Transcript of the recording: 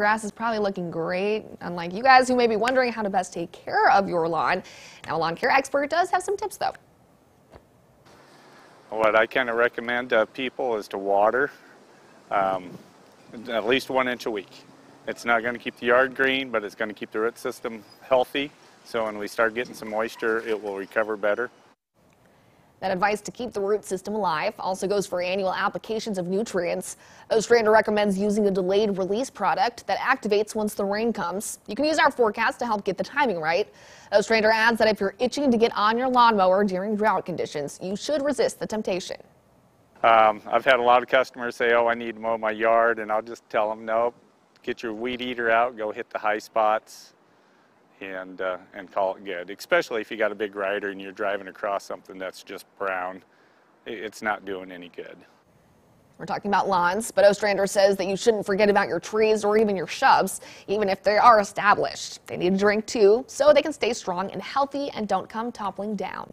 Grass is probably looking great, unlike you guys who may be wondering how to best take care of your lawn. Now, a lawn care expert does have some tips though. What I kind of recommend to people is to water um, at least one inch a week. It's not going to keep the yard green, but it's going to keep the root system healthy. So when we start getting some moisture, it will recover better. That advice to keep the root system alive also goes for annual applications of nutrients. Ostrander recommends using a delayed release product that activates once the rain comes. You can use our forecast to help get the timing right. Ostrander adds that if you're itching to get on your lawnmower during drought conditions, you should resist the temptation. Um, I've had a lot of customers say, oh, I need to mow my yard, and I'll just tell them, no, get your weed eater out, go hit the high spots, and, uh, and call it good. Especially if you got a big rider and you're driving across something that's just brown, it's not doing any good. We're talking about lawns, but Ostrander says that you shouldn't forget about your trees or even your shrubs, even if they are established. They need a drink too, so they can stay strong and healthy and don't come toppling down.